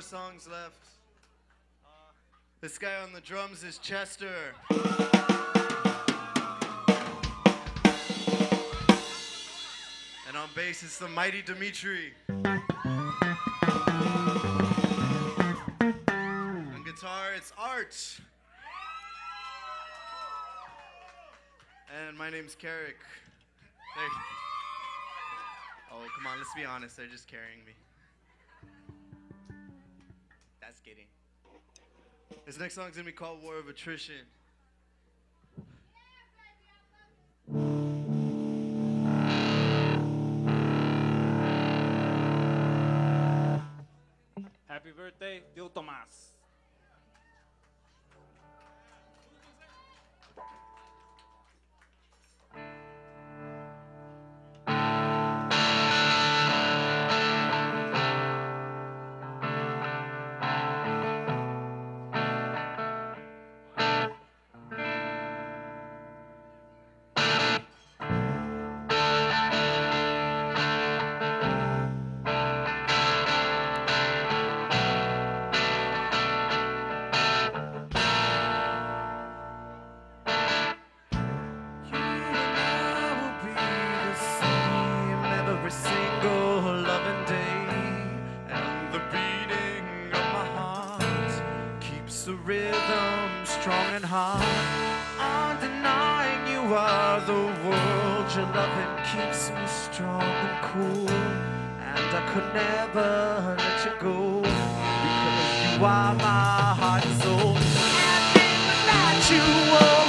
more songs left. Uh, this guy on the drums is Chester. And on bass is the mighty Dimitri. On guitar, it's Art. And my name's Karrick. Oh, come on, let's be honest. They're just carrying me. That's kidding. This next song is gonna be called War of Attrition. Happy birthday, Tio Tomás. Strong and hard. Undenying you are the world. Your loving keeps me strong and cool. And I could never let you go. Because you are my heart and soul. Night you were.